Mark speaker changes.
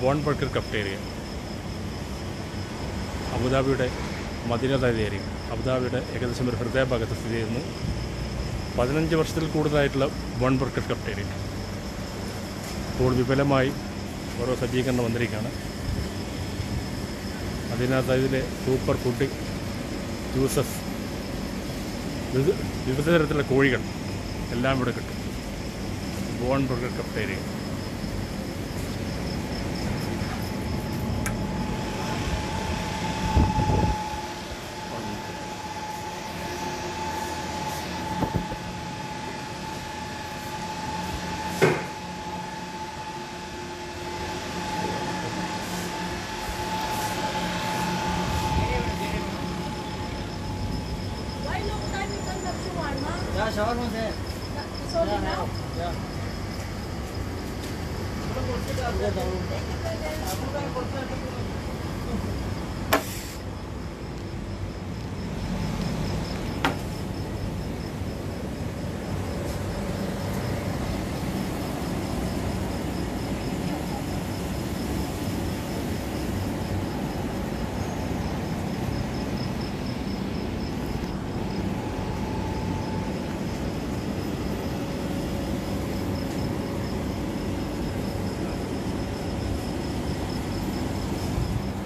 Speaker 1: Bon burger cafeteria. അബുദാബിയുടെ Madina തൈതേരി അബുദാബിയുടെ ഏകദേശം ഒരു ഹൃദയഭാഗത്ത് സ്ഥിതി ചെയ്യുന്നു പതിനഞ്ച് വർഷത്തിൽ കൂടുതലായിട്ടുള്ള ബോൺ ബർക്കർ കഫ്റ്റേറിയ. ഇപ്പോൾ വിപുലമായി ഓരോ സജ്ജീകരണം വന്നിരിക്കുകയാണ്. അതിനകത്ത് അതിലെ സൂപ്പർ ഫുഡ് ജ്യൂസസ് വിവിധ തരത്തിലുള്ള കോഴികൾ എല്ലാം ഇവിടെ കിട്ടും. Bon burger cafeteria.
Speaker 2: Yeah, shower was there.
Speaker 3: It's only
Speaker 2: yeah,
Speaker 3: now? Yeah.